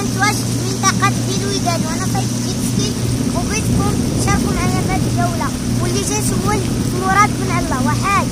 كنتواجد في منطقة الوداد وأنا صيد جيتسكي وبغيتكم تشاركوا معايا في هذه الجولة واللي جا سول مراد من الله واحد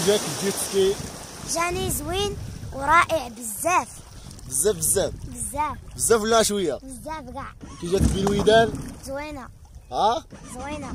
كي جاك ال jet ski. جاني زوين ورائع بزاف. بزاف بزاف. بزاف. بزاف ولا شوية. بزاف كاع. كي جاتك بالويدان زوينة. ها؟ زوينة.